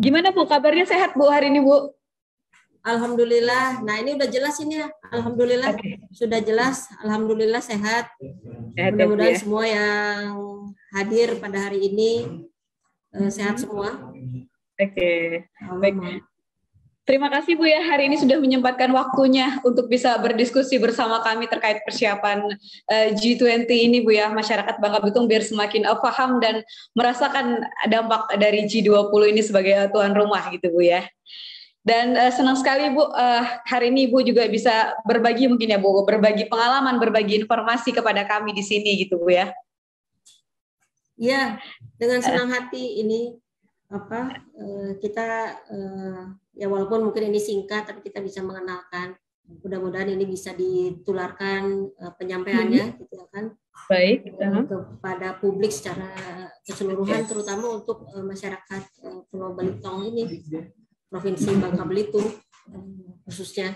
Gimana Bu kabarnya sehat Bu hari ini Bu? Alhamdulillah. Nah ini udah jelas ini ya. Alhamdulillah okay. sudah jelas. Alhamdulillah sehat. sehat ya, Mudah-mudahan ya. semua yang hadir pada hari ini uh, sehat semua. Oke. Okay. Baik. Terima kasih Bu ya hari ini sudah menyempatkan waktunya untuk bisa berdiskusi bersama kami terkait persiapan uh, G20 ini Bu ya masyarakat Bangka Belitung biar semakin uh, paham dan merasakan dampak dari G20 ini sebagai uh, tuan rumah gitu Bu ya. Dan uh, senang sekali Bu uh, hari ini Bu juga bisa berbagi mungkin ya Bu berbagi pengalaman, berbagi informasi kepada kami di sini gitu Bu ya. Iya, dengan senang hati ini apa uh, kita uh, ya walaupun mungkin ini singkat tapi kita bisa mengenalkan. Mudah-mudahan ini bisa ditularkan uh, penyampaiannya hmm. gitu ya kan? Baik uh, kepada publik secara keseluruhan terutama untuk uh, masyarakat uh, Pulau Belitung ini provinsi Bangka Belitung uh, khususnya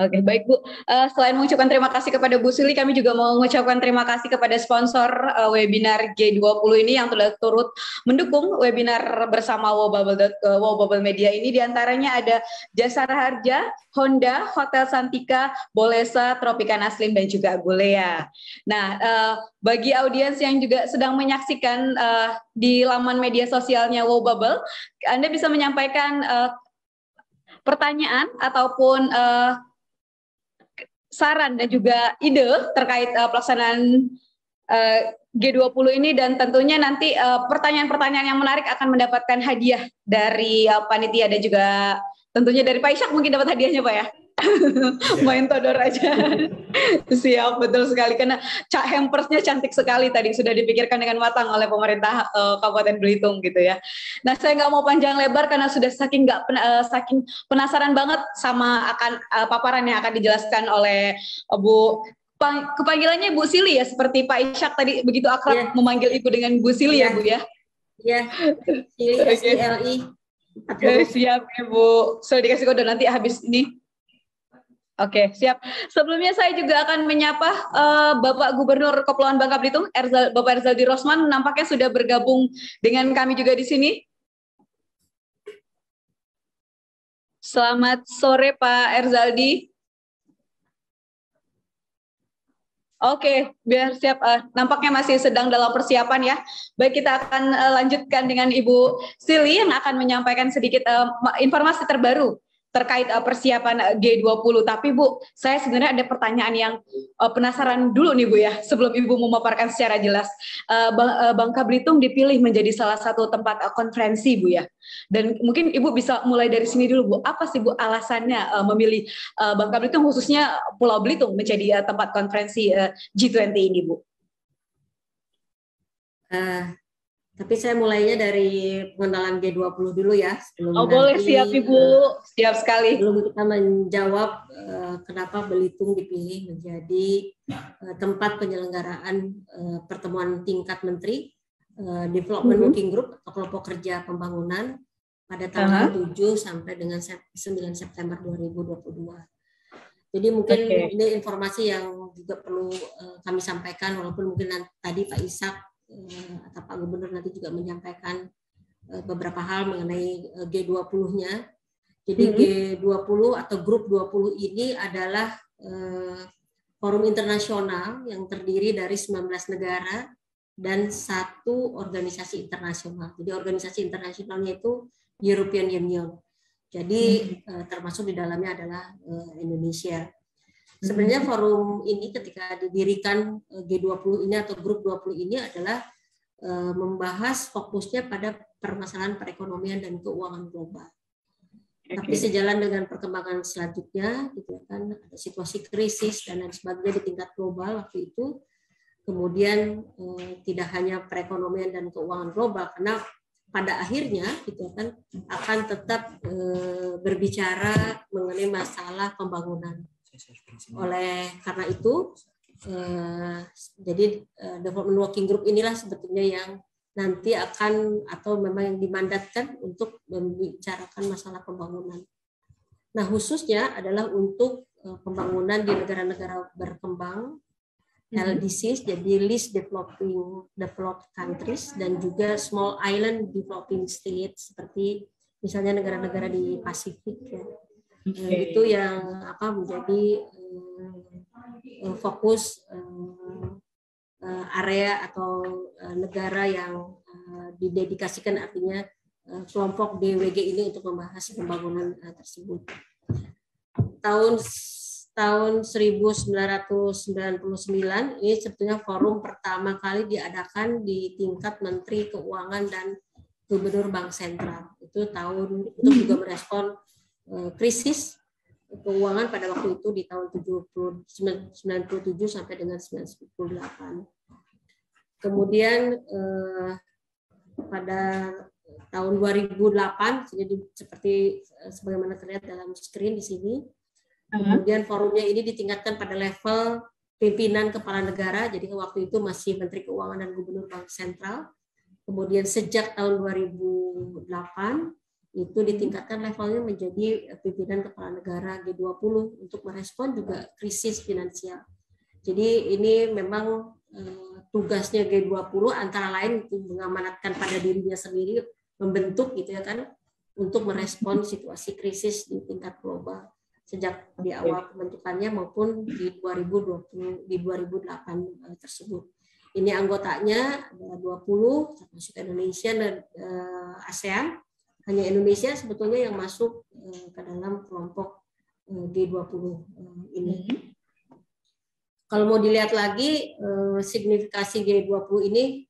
Oke, baik Bu. Uh, selain mengucapkan terima kasih kepada Bu Sili, kami juga mau mengucapkan terima kasih kepada sponsor uh, webinar G20 ini yang telah turut mendukung webinar bersama Wobubble, uh, Wobubble Media ini. Di antaranya ada Jasara Harja, Honda, Hotel Santika, Bolesa, Tropicana Slim, dan juga Gulea. Nah, uh, bagi audiens yang juga sedang menyaksikan uh, di laman media sosialnya Wobubble, Anda bisa menyampaikan uh, pertanyaan ataupun uh, saran dan juga ide terkait uh, pelaksanaan uh, G20 ini dan tentunya nanti pertanyaan-pertanyaan uh, yang menarik akan mendapatkan hadiah dari uh, panitia dan juga tentunya dari Pak Ishak mungkin dapat hadiahnya Pak ya. main todor aja. Siap, betul sekali. Karena cak hampersnya cantik sekali tadi sudah dipikirkan dengan matang oleh pemerintah uh, Kabupaten Belitung gitu ya. Nah, saya nggak mau panjang lebar karena sudah saking nggak uh, saking penasaran banget sama akan uh, paparan yang akan dijelaskan oleh uh, Bu kepanggilannya Bu Sili ya seperti Pak Ishak tadi begitu akrab yeah. memanggil Ibu dengan Bu Sili yeah. ya Bu ya. Iya. Sili S I L I. Siap Ibu. Sudah dikasih kode nanti habis ini Oke, siap. Sebelumnya saya juga akan menyapa uh, Bapak Gubernur Kepulauan Bangka Belitung, Erzal, Bapak Erzaldi Rosman, nampaknya sudah bergabung dengan kami juga di sini. Selamat sore Pak Erzaldi. Oke, biar siap. Uh, nampaknya masih sedang dalam persiapan ya. Baik, kita akan uh, lanjutkan dengan Ibu Sili yang akan menyampaikan sedikit uh, informasi terbaru terkait uh, persiapan uh, G20. Tapi Bu, saya sebenarnya ada pertanyaan yang uh, penasaran dulu nih Bu ya, sebelum Ibu memaparkan secara jelas. Uh, Bang, uh, Bangka Belitung dipilih menjadi salah satu tempat uh, konferensi Bu ya. Dan mungkin Ibu bisa mulai dari sini dulu Bu. Apa sih Bu alasannya uh, memilih uh, Bangka Belitung khususnya Pulau Belitung menjadi uh, tempat konferensi uh, G20 ini Bu? Uh, tapi saya mulainya dari pengenalan G20 dulu ya. Sebelum oh nanti, boleh siap Ibu, siap sekali. Sebelum kita menjawab uh, kenapa Belitung dipilih menjadi uh, tempat penyelenggaraan uh, pertemuan tingkat menteri uh, Development uh -huh. Working Group atau kelompok kerja pembangunan pada tanggal uh -huh. 7 sampai dengan 9 September 2022. Jadi mungkin okay. ini informasi yang juga perlu uh, kami sampaikan walaupun mungkin nanti, tadi Pak Ishak Eh, atau Pak Gubernur nanti juga menyampaikan eh, beberapa hal mengenai eh, G20-nya. Jadi hmm. G20 atau grup 20 ini adalah forum internasional yang terdiri dari 19 negara dan satu organisasi internasional. Jadi organisasi internasionalnya itu European Union. Jadi hmm. termasuk di dalamnya adalah Indonesia. Sebenarnya forum ini ketika didirikan eh, G20 ini atau grup 20 ini adalah eh, membahas fokusnya pada permasalahan perekonomian dan keuangan global. Okay. Tapi sejalan dengan perkembangan selanjutnya, gitu kan, ada situasi krisis dan lain sebagainya di tingkat global waktu itu, kemudian eh, tidak hanya perekonomian dan keuangan global, karena pada akhirnya gitu kan akan tetap eh, berbicara mengenai masalah pembangunan oleh karena itu, eh, jadi eh, development working group inilah sebetulnya yang nanti akan atau memang yang dimandatkan untuk membicarakan masalah pembangunan. Nah, khususnya adalah untuk eh, pembangunan di negara-negara berkembang LDCs jadi least developing developed countries dan juga small island developing states seperti misalnya negara-negara di Pasifik ya. Okay. itu yang apa menjadi uh, fokus uh, area atau negara yang didedikasikan artinya uh, kelompok DWG ini untuk membahas pembangunan tersebut. Tahun tahun 1999 ini sebetulnya forum pertama kali diadakan di tingkat Menteri Keuangan dan Gubernur Bank Sentral. Itu tahun itu juga merespon krisis keuangan pada waktu itu di tahun 70, 97 sampai dengan 98. Kemudian eh, pada tahun 2008 jadi seperti eh, sebagaimana terlihat dalam screen di sini Kemudian forumnya ini ditingkatkan pada level pimpinan kepala negara, jadi waktu itu masih Menteri Keuangan dan Gubernur Bank Sentral. Kemudian sejak tahun 2008 itu ditingkatkan levelnya menjadi pimpinan kepala negara G20 untuk merespon juga krisis finansial. Jadi ini memang eh, tugasnya G20 antara lain itu mengamanatkan pada dirinya sendiri membentuk gitu ya kan untuk merespon situasi krisis di tingkat global sejak di awal pembentukannya maupun di 2020 di 2008 eh, tersebut. Ini anggotanya ada 20 termasuk Indonesia dan ASEAN. Hanya Indonesia sebetulnya yang masuk uh, ke dalam kelompok uh, G20 uh, ini. Hmm. Kalau mau dilihat lagi signifikasi G20 ini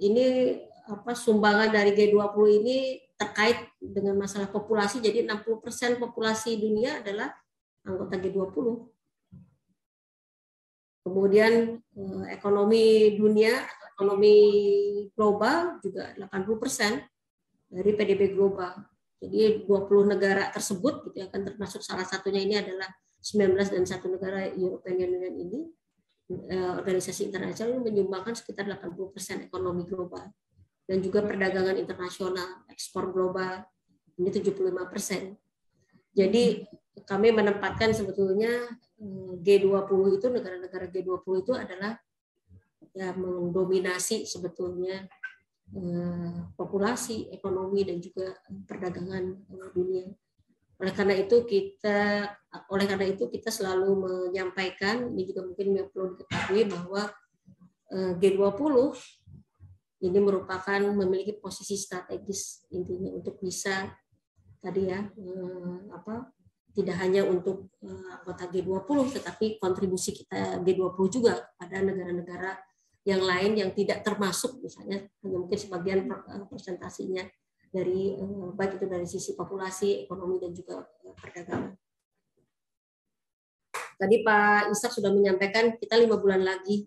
ini apa sumbangan dari G20 ini terkait dengan masalah populasi. Jadi 60% populasi dunia adalah anggota G20. Kemudian eh, ekonomi dunia, ekonomi global juga 80% dari PDB global. Jadi 20 negara tersebut gitu ya, akan termasuk salah satunya ini adalah 19 dan satu negara European Union ini eh, organisasi internasional menyumbangkan sekitar 80% ekonomi global dan juga perdagangan internasional, ekspor global ini 75 persen. Jadi kami menempatkan sebetulnya eh, G20 itu negara-negara G20 itu adalah ya mendominasi sebetulnya populasi, ekonomi dan juga perdagangan eh, dunia. Oleh karena itu kita oleh karena itu kita selalu menyampaikan ini juga mungkin perlu diketahui bahwa G20 ini merupakan memiliki posisi strategis intinya untuk bisa tadi ya eh, apa tidak hanya untuk eh, anggota G20 tetapi kontribusi kita G20 juga pada negara-negara yang lain yang tidak termasuk misalnya hanya mungkin sebagian eh, presentasinya dari baik itu dari sisi populasi, ekonomi dan juga perdagangan. Tadi Pak Isak sudah menyampaikan kita lima bulan lagi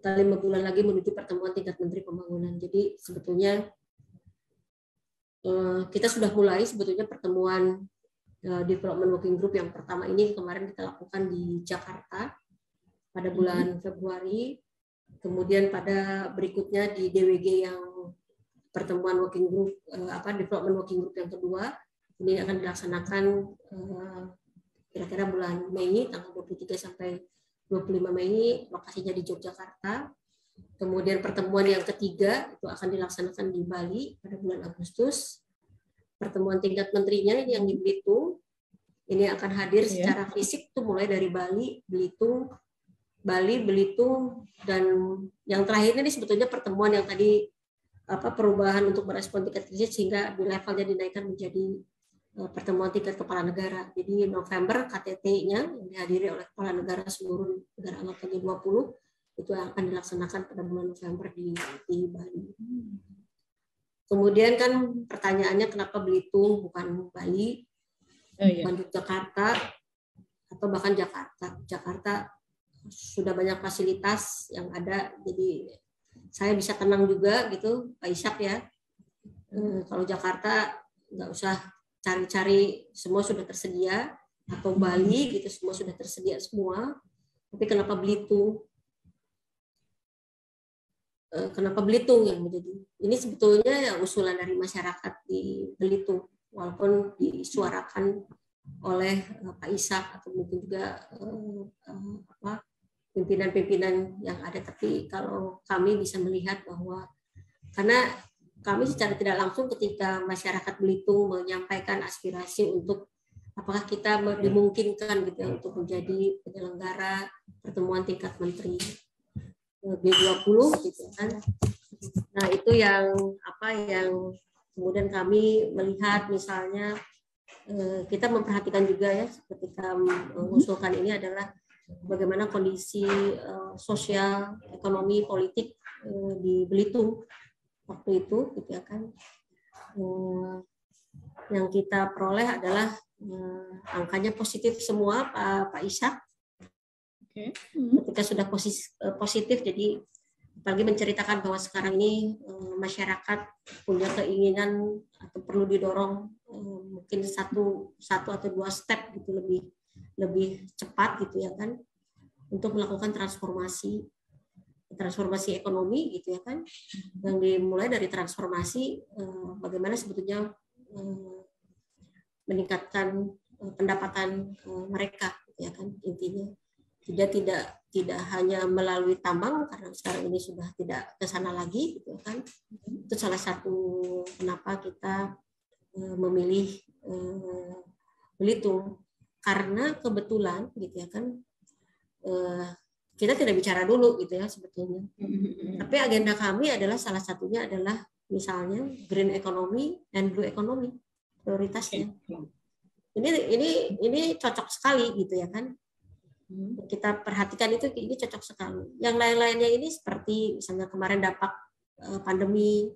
kita lima bulan lagi menuju pertemuan tingkat Menteri Pembangunan. Jadi sebetulnya eh, kita sudah mulai sebetulnya pertemuan eh, Development Working Group yang pertama ini kemarin kita lakukan di Jakarta pada hmm. bulan Februari. Kemudian pada berikutnya di DWG yang pertemuan working group eh, apa development working group yang kedua ini akan dilaksanakan kira-kira bulan Mei tanggal 23 sampai 25 Mei lokasinya di Yogyakarta. Kemudian pertemuan yang ketiga itu akan dilaksanakan di Bali pada bulan Agustus. Pertemuan tingkat menterinya ini yang di Belitung. Ini akan hadir yeah. secara fisik itu mulai dari Bali, Belitung, Bali, Belitung dan yang terakhir ini sebetulnya pertemuan yang tadi apa perubahan untuk merespon tingkat krisis sehingga di levelnya dinaikkan menjadi Eh, pertemuan tingkat kepala negara. Jadi November KTT-nya yang dihadiri oleh kepala negara seluruh negara anggota G20 itu akan dilaksanakan pada bulan November di, di Bali. Kemudian kan pertanyaannya kenapa Belitung bukan Bali, oh, iya. bukan Jakarta atau bahkan Jakarta. Jakarta sudah banyak fasilitas yang ada, jadi saya bisa tenang juga gitu, Pak Ishak ya. Eh, kalau Jakarta nggak usah cari-cari semua sudah tersedia atau Bali gitu semua sudah tersedia semua. Tapi kenapa Belitung? Eh, kenapa Belitung yang menjadi? Ini sebetulnya ya usulan dari masyarakat di Belitung walaupun disuarakan oleh eh, Pak Ishak atau mungkin juga eh, apa pimpinan-pimpinan yang ada. Tapi kalau kami bisa melihat bahwa karena kami secara tidak langsung ketika masyarakat Belitung menyampaikan aspirasi untuk apakah kita dimungkinkan gitu ya untuk menjadi penyelenggara pertemuan tingkat menteri B20 gitu kan. Nah, itu yang apa yang kemudian kami melihat misalnya eh, kita memperhatikan juga ya ketika mengusulkan ini adalah bagaimana kondisi eh, sosial, ekonomi, politik eh, di Belitung waktu itu gitu ya kan. Yang kita peroleh adalah angkanya positif semua Pak Pak Ishak Okay. Hmm. Ketika sudah positif, eh, positif, jadi apalagi menceritakan bahwa sekarang ini eh, masyarakat punya keinginan atau perlu didorong eh, mungkin satu satu atau dua step gitu lebih lebih cepat gitu ya kan untuk melakukan transformasi transformasi ekonomi gitu ya kan. Yang dimulai dari transformasi bagaimana sebetulnya meningkatkan pendapatan mereka gitu ya kan intinya. Tidak tidak tidak hanya melalui tambang karena sekarang ini sudah tidak ke sana lagi gitu kan. Itu salah satu kenapa kita eh, memilih eh, Belitung karena kebetulan gitu ya kan eh, kita tidak bicara dulu gitu ya sebetulnya. Tapi agenda kami adalah salah satunya adalah misalnya green economy dan blue economy prioritasnya. Ini ini ini cocok sekali gitu ya kan. Hmm. kita perhatikan itu ini cocok sekali. Yang lain-lainnya ini seperti misalnya kemarin dampak eh, pandemi,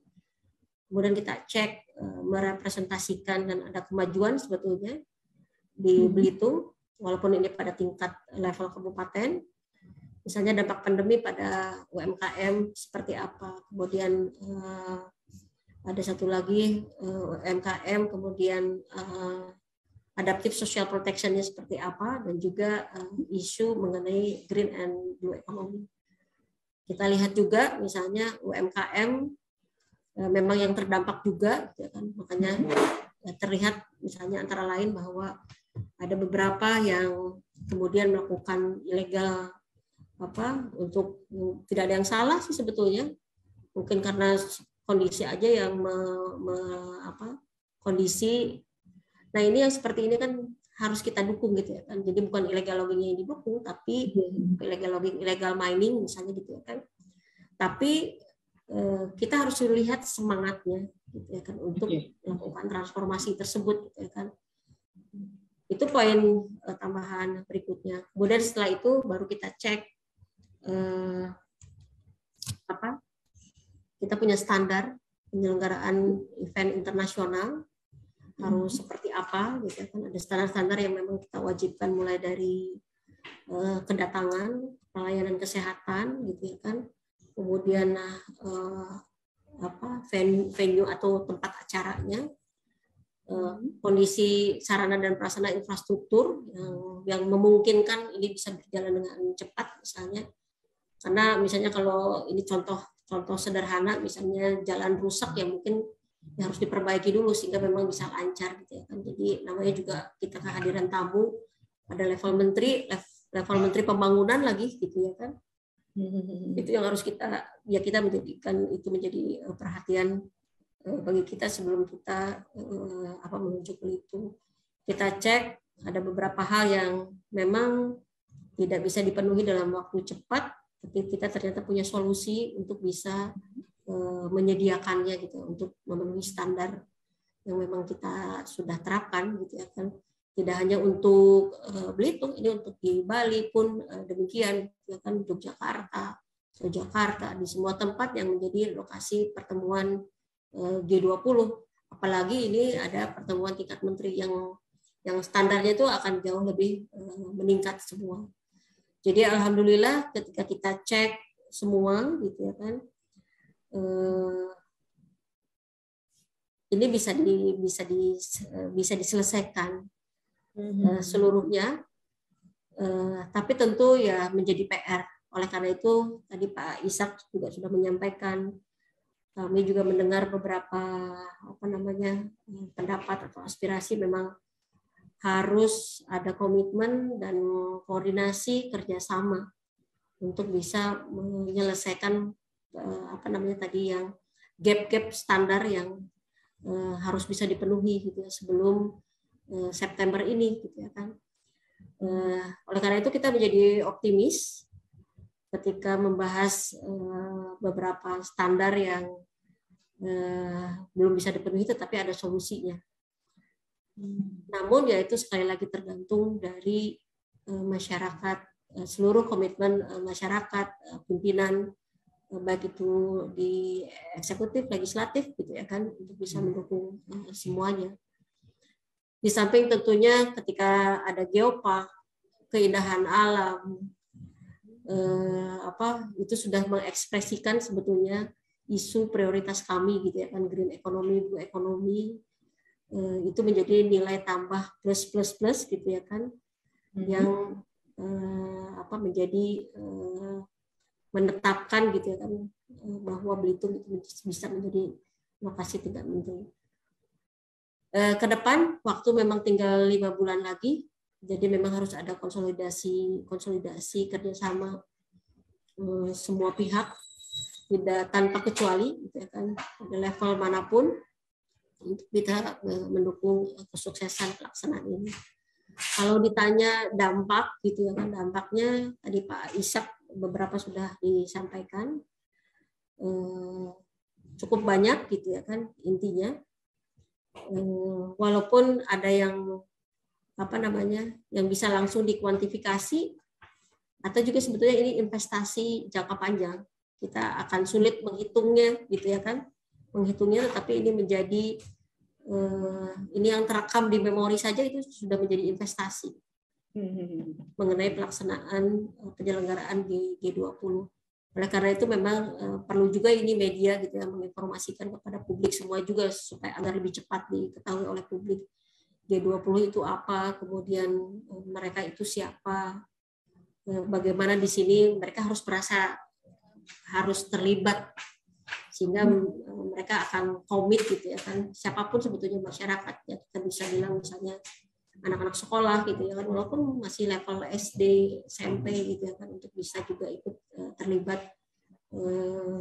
kemudian kita cek eh, merepresentasikan dan ada kemajuan sebetulnya di hmm. Belitung, walaupun ini pada tingkat level kabupaten. Misalnya dampak pandemi pada UMKM seperti apa, kemudian eh, ada satu lagi UMKM, kemudian adaptive social protectionnya seperti apa dan juga uh, isu mengenai green and blue economy. Kita lihat juga misalnya UMKM uh, eh, memang yang terdampak juga, ya kan? makanya ya, terlihat misalnya antara lain bahwa ada beberapa yang kemudian melakukan ilegal apa untuk tidak ada yang salah sih sebetulnya mungkin karena kondisi aja yang me, me, apa kondisi Nah ini yang seperti ini kan harus kita dukung gitu ya kan. Jadi bukan illegal logging yang didukung, tapi hmm. illegal logging, illegal mining misalnya gitu ya kan. Tapi eh, kita harus lihat semangatnya gitu ya kan untuk melakukan transformasi tersebut gitu ya kan. Itu poin eh, tambahan berikutnya. Kemudian setelah itu baru kita cek eh, apa? Kita punya standar penyelenggaraan event internasional harus seperti apa gitu kan ada standar-standar yang memang kita wajibkan mulai dari uh, kedatangan pelayanan kesehatan gitu ya kan kemudian uh, apa venue, atau tempat acaranya uh, kondisi sarana dan prasarana infrastruktur yang yang memungkinkan ini bisa berjalan dengan cepat misalnya karena misalnya kalau ini contoh contoh sederhana misalnya jalan rusak ya mungkin ya harus diperbaiki dulu sehingga memang bisa lancar gitu ya kan. Jadi namanya juga kita kehadiran tamu pada level menteri, level menteri pembangunan lagi gitu ya kan. Hmm. Itu yang harus kita ya kita menjadikan itu menjadi eh, perhatian eh, bagi kita sebelum kita eh, apa menuju itu. Kita cek ada beberapa hal yang memang tidak bisa dipenuhi dalam waktu cepat, tapi kita ternyata punya solusi untuk bisa Eh, menyediakannya gitu untuk memenuhi standar yang memang kita sudah terapkan gitu ya kan tidak hanya untuk Belitung ini untuk di Bali pun demikian ya kan Yogyakarta Yogyakarta di semua tempat yang menjadi lokasi pertemuan G20 apalagi ini ada pertemuan tingkat menteri yang yang standarnya itu akan jauh lebih uh, meningkat semua. Jadi alhamdulillah ketika kita cek semua gitu ya kan Eh, ini bisa di bisa di bisa diselesaikan mm-hmm. seluruhnya. Eh, tapi tentu ya menjadi PR oleh karena itu tadi Pak Ishak juga sudah menyampaikan kami juga mendengar beberapa apa namanya pendapat atau aspirasi memang harus ada komitmen dan koordinasi kerjasama untuk bisa menyelesaikan uh, apa namanya tadi yang gap-gap standar yang uh, harus bisa dipenuhi gitu ya sebelum September ini gitu ya kan. Oleh karena itu kita menjadi optimis ketika membahas uh, beberapa standar yang uh, belum bisa dipenuhi tetapi ada solusinya. Namun ya itu sekali lagi tergantung dari uh, masyarakat Eh, seluruh komitmen eh, masyarakat, eh, pimpinan baik itu di eksekutif, legislatif gitu ya kan untuk bisa hmm. mendukung semuanya. Di samping tentunya ketika ada geopark, keindahan alam, eh, apa itu sudah mengekspresikan sebetulnya isu prioritas kami gitu ya kan green economy, blue economy eh, itu menjadi nilai tambah plus plus plus gitu ya kan hmm. yang eh, apa menjadi eh, menetapkan gitu ya kan eh, bahwa Belitung itu bisa menjadi lokasi tingkat menteri. Eh, ke depan waktu memang tinggal lima bulan lagi, jadi memang harus ada konsolidasi konsolidasi kerjasama eh, semua pihak tidak tanpa kecuali gitu ya kan pada level mana pun untuk kita eh, mendukung kesuksesan pelaksanaan ini. Kalau ditanya dampak gitu ya kan dampaknya tadi Pak Isak beberapa sudah disampaikan eh, cukup banyak gitu ya kan intinya walaupun ada yang apa namanya yang bisa langsung dikuantifikasi atau juga sebetulnya ini investasi jangka panjang. Kita akan sulit menghitungnya gitu ya kan? Menghitungnya tetapi ini menjadi Eh, ini yang terekam di memori saja itu sudah menjadi investasi. Mengenai pelaksanaan eh, penyelenggaraan G, G20. Oleh karena itu memang eh, perlu juga ini media gitu ya menginformasikan kepada publik semua juga supaya agar lebih cepat diketahui oleh publik G20 itu apa, kemudian mereka itu siapa, bagaimana di sini mereka harus merasa harus terlibat sehingga hmm. mereka akan komit gitu ya kan siapa pun sebetulnya masyarakat ya kita bisa bilang misalnya anak-anak sekolah gitu ya kan walaupun masih level SD SMP gitu ya kan untuk bisa juga ikut terlibat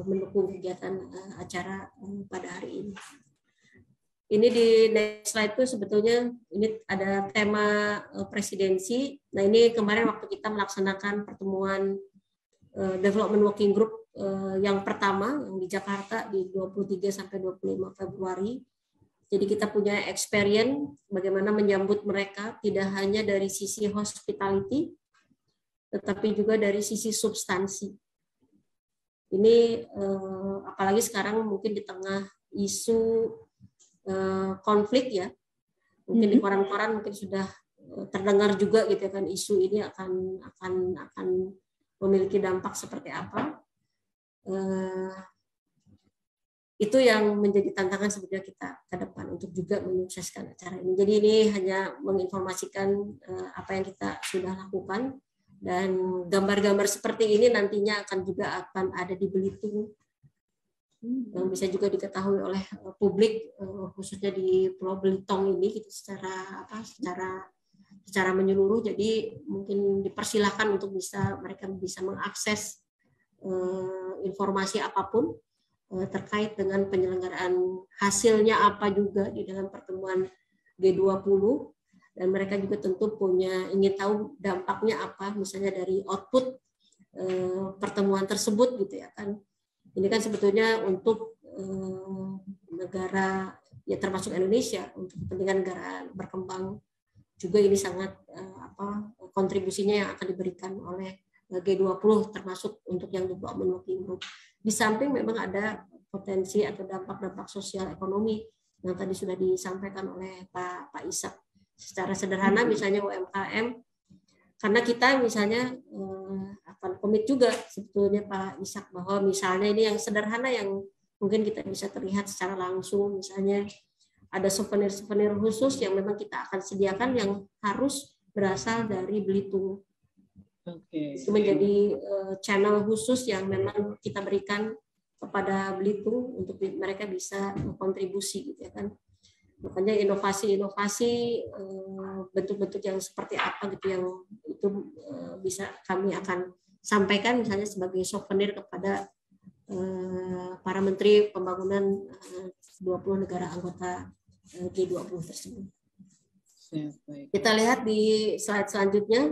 mendukung kegiatan acara pada hari ini ini di next slide itu sebetulnya ini ada tema uh, presidensi nah ini kemarin waktu kita melaksanakan pertemuan uh, development working group Eh, yang pertama yang di Jakarta di 23 sampai 25 Februari. Jadi kita punya experience bagaimana menyambut mereka tidak hanya dari sisi hospitality tetapi juga dari sisi substansi. Ini apalagi sekarang mungkin di tengah isu eh, konflik ya. Mungkin di mm-hmm. koran-koran mungkin sudah terdengar juga gitu ya kan isu ini akan akan akan memiliki dampak seperti apa Eh, itu yang menjadi tantangan sebetulnya kita ke depan untuk juga menyukseskan acara ini. Jadi ini hanya menginformasikan eh, apa yang kita sudah lakukan dan gambar-gambar seperti ini nantinya akan juga akan ada di Belitung yang bisa juga diketahui oleh eh, publik khususnya di Pulau Belitung ini gitu secara apa secara secara menyeluruh. Jadi mungkin dipersilahkan untuk bisa mereka bisa mengakses Eh, informasi apa pun eh, terkait dengan penyelenggaraan hasilnya apa juga di dalam pertemuan G20 dan mereka juga tentu punya ingin tahu dampaknya apa misalnya dari output eh, pertemuan tersebut gitu ya kan ini kan sebetulnya untuk negara ya termasuk Indonesia untuk kepentingan negara berkembang juga ini sangat apa kontribusinya yang akan diberikan oleh G20 termasuk untuk yang development working group. Di samping memang ada potensi atau dampak-dampak sosial ekonomi yang tadi sudah disampaikan oleh Pak Pak Isak. Secara sederhana misalnya UMKM karena kita misalnya eh, akan komit juga sebetulnya Pak Isak bahwa misalnya ini yang sederhana yang mungkin kita bisa terlihat secara langsung misalnya ada souvenir-souvenir khusus yang memang kita akan sediakan yang harus berasal dari Belitung Okay. Itu menjadi uh, channel khusus yang memang kita berikan kepada Belitung untuk mereka bisa kontribusi gitu ya kan. Makanya inovasi-inovasi uh, bentuk-bentuk yang seperti apa gitu yang itu uh, bisa kami akan sampaikan misalnya sebagai souvenir kepada eh, para menteri pembangunan eh, 20 negara anggota eh, G20 tersebut. Kita lihat di slide selanjutnya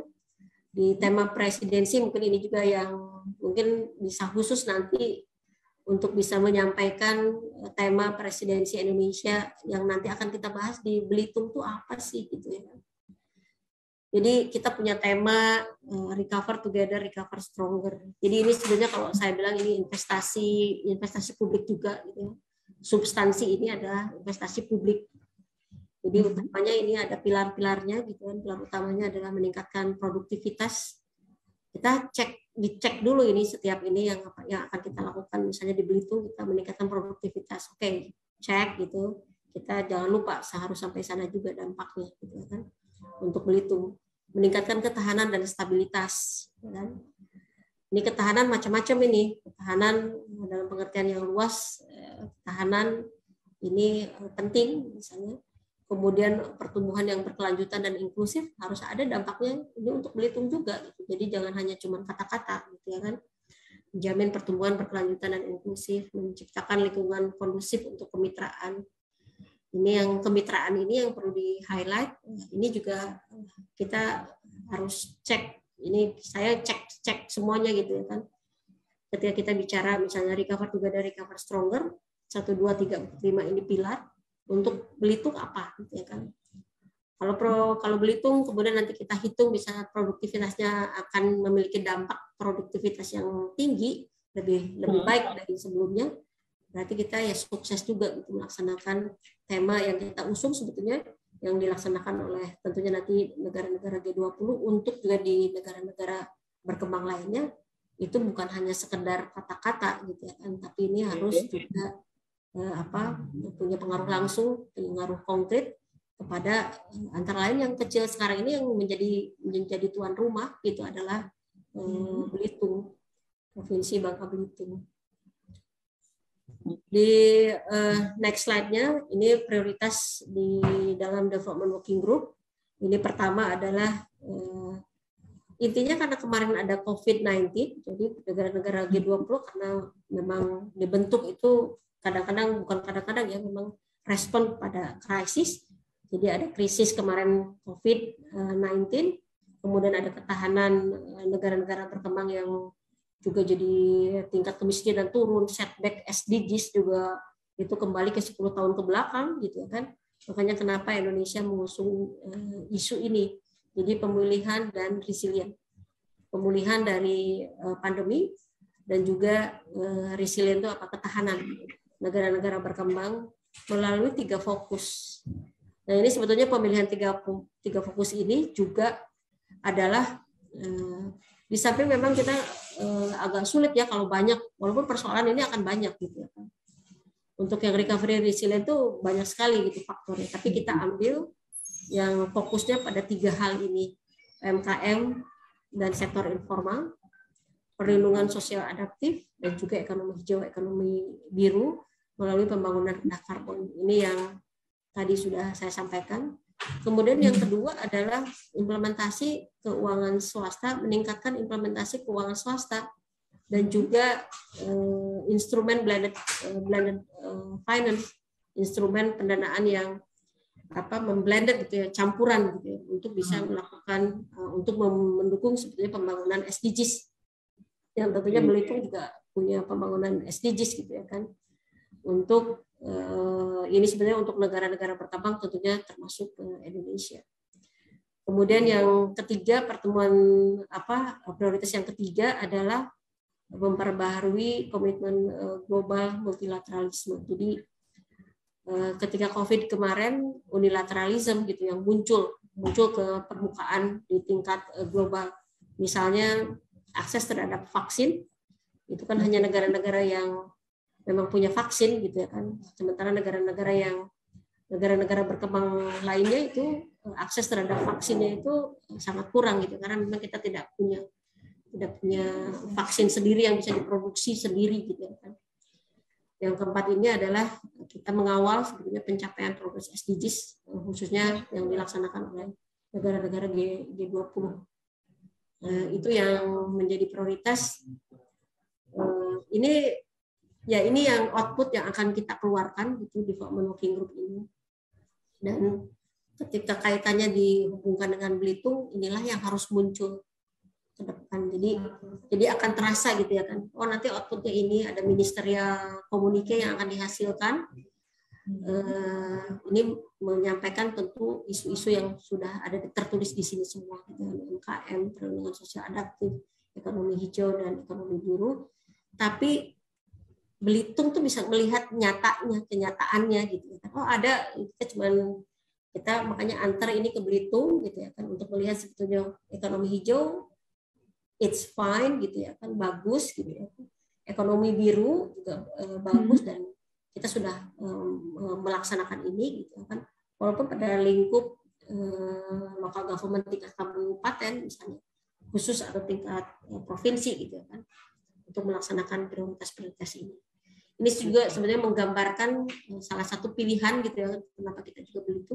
di tema presidensi mungkin ini juga yang mungkin bisa khusus nanti untuk bisa menyampaikan eh, tema presidensi Indonesia yang nanti akan kita bahas di Belitung itu apa sih gitu ya. Jadi kita punya tema uh, recover together, recover stronger. Jadi ini sebenarnya kalau saya bilang ini investasi investasi publik juga gitu ya. Substansi ini adalah investasi publik. Jadi hmm. utamanya ini ada pilar-pilarnya gitu kan. Pilar utamanya adalah meningkatkan produktivitas. Kita cek dicek dulu ini setiap ini yang apa yang akan kita lakukan misalnya di Belitung kita meningkatkan produktivitas. Oke, okay, cek gitu. Kita jangan lupa seharus sampai sana juga dampaknya gitu kan untuk Belitung meningkatkan ketahanan dan stabilitas. Ya kan? Ini ketahanan macam-macam ini, ketahanan dalam pengertian yang luas, eh, ketahanan ini eh, penting misalnya. Kemudian pertumbuhan yang berkelanjutan dan inklusif harus ada dampaknya ini untuk Belitung juga. Gitu. Jadi jangan hanya cuma kata-kata, gitu ya kan. Menjamin pertumbuhan berkelanjutan dan inklusif, menciptakan lingkungan kondusif untuk kemitraan, ini yang kemitraan ini yang perlu di highlight ini juga kita harus cek ini saya cek cek semuanya gitu ya kan ketika kita bicara misalnya recover juga dari recover stronger satu dua tiga lima ini pilar untuk Belitung apa gitu ya kan? Kalau pro kalau Belitung kemudian nanti kita hitung bisa produktivitasnya akan memiliki dampak produktivitas yang tinggi lebih lebih hmm. baik dari sebelumnya. Berarti kita ya sukses juga gitu melaksanakan tema yang kita usung sebetulnya yang dilaksanakan oleh tentunya nanti negara-negara G20 untuk juga di negara-negara berkembang lainnya. Itu bukan hanya sekedar kata-kata gitu ya kan tapi ini harus juga apa punya pengaruh langsung pengaruh konkret kepada eh, antara lain yang kecil sekarang ini yang menjadi menjadi tuan rumah itu adalah eh, Belitung provinsi Bangka Belitung. Di uh, next slide-nya, ini prioritas di dalam development working group. Ini pertama adalah uh, intinya karena kemarin ada COVID-19, jadi negara-negara G20 karena memang dibentuk itu kadang-kadang bukan kadang-kadang ya memang respon pada krisis. Jadi ada krisis kemarin COVID-19, kemudian ada ketahanan eh, negara-negara berkembang yang juga jadi tingkat kemiskinan turun, setback SDGs juga itu kembali ke 10 tahun ke belakang gitu kan. Makanya kenapa Indonesia mengusung uh, isu ini. Jadi pemulihan dan resilient. Pemulihan dari uh, pandemi dan juga resilient itu apa ketahanan negara-negara berkembang melalui tiga fokus. Nah ini sebetulnya pemilihan tiga, tiga fokus ini juga adalah di samping memang kita eh, agak sulit ya kalau banyak, walaupun persoalan ini akan banyak gitu ya. Untuk yang recovery resilient itu banyak sekali gitu faktornya, tapi kita ambil yang fokusnya pada tiga hal ini, UMKM dan sektor informal, perlindungan sosial adaptif, dan juga ekonomi hijau, ekonomi biru melalui pembangunan rendah karbon. Ini yang tadi sudah saya sampaikan. Kemudian yang kedua adalah implementasi keuangan swasta, meningkatkan implementasi keuangan swasta dan juga uh, instrumen blended uh, blended uh, finance, instrumen pendanaan yang apa memblended gitu ya, campuran gitu ya, untuk bisa hmm. melakukan uh, untuk mendukung sebetulnya pembangunan SDGs yang tentunya hmm. Belitung juga punya pembangunan SDGs gitu ya kan untuk Eh, ini sebenarnya untuk negara-negara berkembang tentunya termasuk Indonesia. Kemudian yang ketiga pertemuan apa prioritas yang ketiga adalah memperbaharui komitmen eh, global multilateralisme. Jadi eh, ketika COVID kemarin unilateralisme gitu yang muncul muncul ke permukaan di tingkat global. Misalnya akses terhadap vaksin itu kan hanya negara-negara yang memang punya vaksin gitu ya kan. Sementara negara-negara yang negara-negara berkembang lainnya itu eh, akses terhadap vaksinnya itu sangat kurang gitu karena memang kita tidak punya tidak punya vaksin sendiri yang bisa diproduksi sendiri gitu ya kan. Yang keempat ini adalah kita mengawal sebetulnya pencapaian progres SDGs khususnya yang dilaksanakan oleh negara-negara G20. uh, itu yang menjadi prioritas uh, ini ya ini yang output yang akan kita keluarkan gitu development working group ini. Dan ketika kaitannya dihubungkan dengan Belitung inilah yang harus muncul ke depan. Jadi jadi akan terasa gitu ya kan. Oh nanti outputnya ini ada ministerial komunike yang akan dihasilkan. Uh, ini menyampaikan tentu isu-isu yang sudah ada tertulis di sini semua gitu UMKM perlindungan sosial adaptif ekonomi hijau dan ekonomi biru tapi Belitung tuh bisa melihat nyatanya, kenyataannya gitu ya. Oh ada kita cuman kita makanya antar ini ke Belitung gitu ya kan untuk melihat sebetulnya ekonomi hijau it's fine gitu ya kan bagus gitu ya. Ekonomi biru juga uh, bagus hmm. dan kita sudah um, melaksanakan ini gitu ya kan. Walaupun pada lingkup uh, lokal government tingkat kabupaten misalnya khusus atau tingkat uh, provinsi gitu ya kan untuk melaksanakan prioritas-prioritas ini ini juga sebenarnya menggambarkan eh, salah satu pilihan gitu ya kenapa kita juga beli itu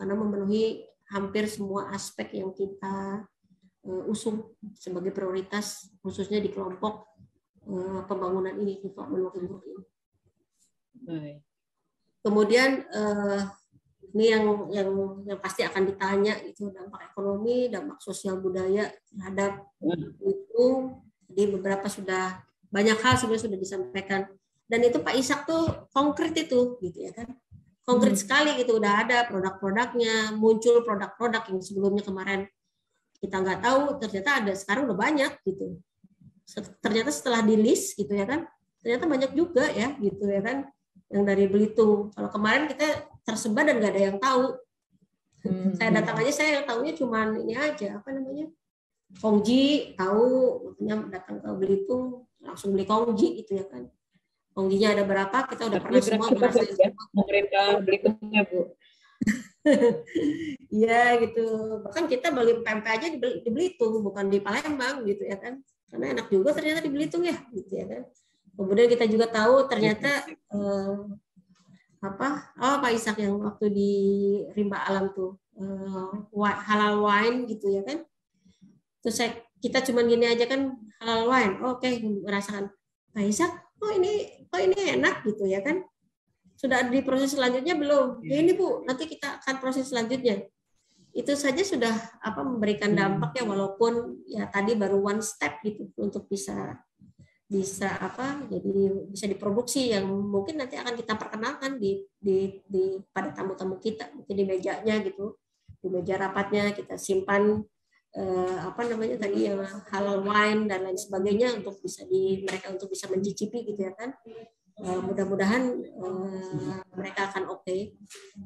karena memenuhi hampir semua aspek yang kita uh, usung sebagai prioritas khususnya di kelompok uh, pembangunan ini working group ini. Baik. Kemudian uh, ini yang yang yang pasti akan ditanya itu dampak ekonomi, dampak sosial budaya terhadap hmm. itu. Jadi beberapa sudah banyak hal sebenarnya sudah disampaikan dan itu Pak Ishak tuh konkret itu gitu ya kan? Konkret hmm. sekali gitu udah ada produk-produknya muncul produk-produk yang sebelumnya kemarin kita nggak tahu ternyata ada sekarang udah banyak gitu. Ternyata setelah di list gitu ya kan? Ternyata banyak juga ya gitu ya kan? Yang dari Belitung. Kalau kemarin kita tersebar dan nggak ada yang tahu. Hmm. saya datang aja saya tahunya cuma ini aja apa namanya? Kongji tahu makanya datang ke Belitung langsung beli kongji gitu ya kan Ongginya ada berapa? Kita udah Tapi pernah semua ngerasain ya, pemerintah Bu. Iya gitu. Bahkan kita beli pempek aja di, di Belitung, bukan di Palembang gitu ya kan. Karena enak juga ternyata di Belitung ya, gitu ya kan. Kemudian kita juga tahu ternyata eh, apa? Oh Pak Isak yang waktu di Rimba Alam tuh eh, halal wine gitu ya kan. Terus saya kita cuma gini aja kan halal wine. Oh, Oke, okay, merasakan Pak Isak, oh ini oh ini enak gitu ya kan? Sudah di proses selanjutnya belum? Ya ini bu nanti kita akan proses selanjutnya. Itu saja sudah apa memberikan hmm. dampak ya walaupun ya tadi baru one step gitu untuk bisa bisa apa jadi bisa diproduksi yang mungkin nanti akan kita perkenalkan di di, di pada tamu-tamu kita mungkin di mejanya gitu. Di meja rapatnya kita simpan eh, apa namanya tadi yang halal wine dan lain sebagainya untuk bisa di mereka untuk bisa mencicipi gitu ya kan. Eh, mudah-mudahan eh, mereka akan oke. Okay.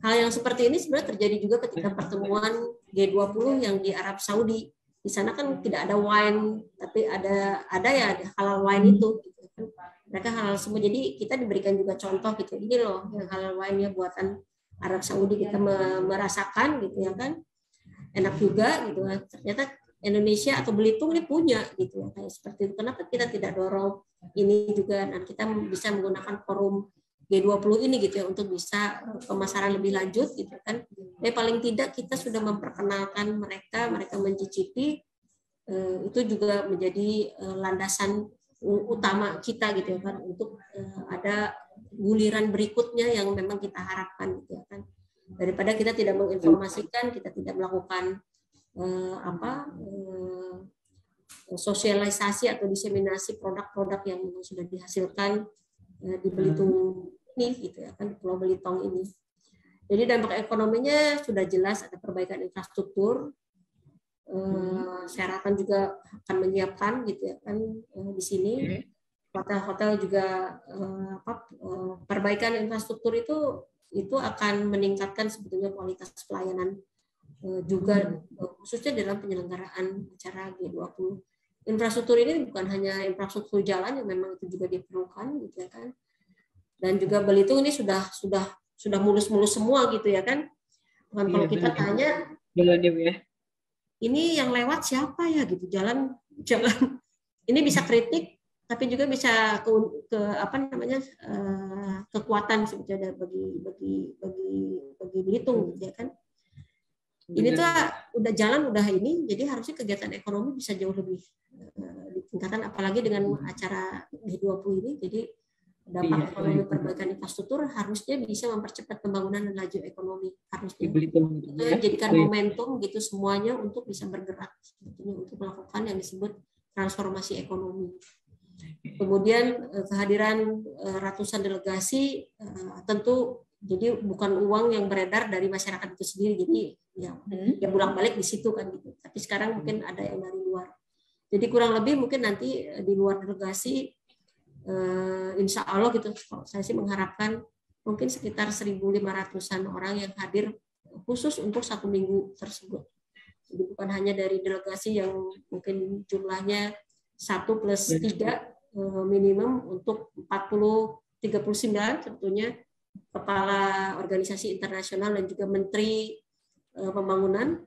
hal yang seperti ini sebenarnya terjadi juga ketika pertemuan G20 yang di Arab Saudi. Di sana kan tidak ada wine tapi ada ada ya halal wine itu gitu kan. mereka halal semua. Jadi kita diberikan juga contoh gitu. Ini loh yang halal wine nya buatan Arab Saudi kita merasakan gitu ya kan enak juga gitu kan. Ternyata Indonesia atau Belitung ini punya gitu ya kayak seperti itu. Kenapa kita tidak dorong ini juga dan kita bisa menggunakan forum G20 ini gitu ya untuk bisa pemasaran lebih lanjut gitu kan. Tapi paling tidak kita sudah memperkenalkan mereka, mereka mencicipi eh, itu juga menjadi eh, landasan utama kita gitu ya kan untuk eh, ada guliran berikutnya yang memang kita harapkan gitu ya daripada kita tidak menginformasikan kita tidak melakukan eh, apa eh, sosialisasi atau diseminasi produk-produk yang sudah dihasilkan eh, di Belitung ini gitu ya kan Pulau Belitung ini. Jadi dampak ekonominya sudah jelas ada perbaikan infrastruktur. Eh, syaratan juga akan menyiapkan gitu ya kan eh, di sini. Hotel-hotel juga eh, apa eh, perbaikan infrastruktur itu itu akan meningkatkan sebetulnya kualitas pelayanan eh, juga eh, khususnya dalam penyelenggaraan acara G20. Infrastruktur ini bukan hanya infrastruktur jalan yang memang itu juga diperlukan gitu ya kan. Dan juga Belitung ini sudah sudah sudah mulus-mulus semua gitu ya kan. Bukan kalau iya, kita tanya jalan ya. Ini yang lewat siapa ya gitu jalan jalan ini bisa kritik tapi juga bisa ke, ke apa namanya uh, kekuatan sebetulnya bagi bagi bagi bagi Belitung gitu ya kan. Ini tuh udah jalan udah ini jadi harusnya kegiatan ekonomi bisa jauh lebih uh, ditingkatkan apalagi dengan acara G20 ini. Jadi dampak iya, ekonomi iya. perbaikan infrastruktur harusnya bisa mempercepat pembangunan dan laju ekonomi harusnya. Itu ya. jadikan momentum gitu semuanya untuk bisa bergerak sebetulnya untuk melakukan yang disebut transformasi ekonomi kemudian eh, kehadiran eh, ratusan delegasi tentu jadi bukan uang yang beredar dari masyarakat itu sendiri. Jadi ya hmm. ya bolak balik di situ kan gitu. Tapi sekarang mungkin ada yang dari luar. Jadi kurang lebih mungkin nanti eh, di luar delegasi eh, insya Allah gitu saya sih mengharapkan mungkin sekitar 1.500an orang yang hadir khusus untuk satu minggu tersebut. Jadi bukan hanya dari delegasi yang mungkin jumlahnya satu plus tiga eh, minimum untuk 40 39 tentunya kepala organisasi internasional dan juga menteri uh, pembangunan.